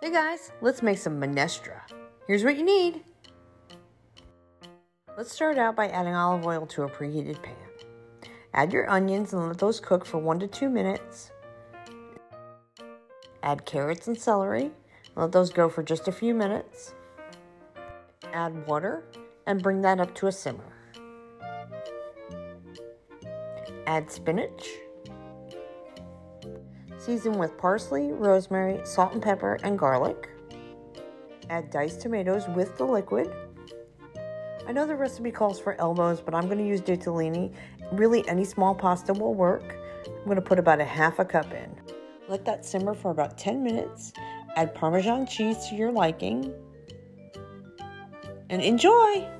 Hey guys, let's make some minestra. Here's what you need. Let's start out by adding olive oil to a preheated pan. Add your onions and let those cook for one to two minutes. Add carrots and celery. Let those go for just a few minutes. Add water and bring that up to a simmer. Add spinach. Season with parsley, rosemary, salt and pepper, and garlic. Add diced tomatoes with the liquid. I know the recipe calls for elbows, but I'm going to use ditalini. Really, any small pasta will work. I'm going to put about a half a cup in. Let that simmer for about 10 minutes. Add Parmesan cheese to your liking. And enjoy!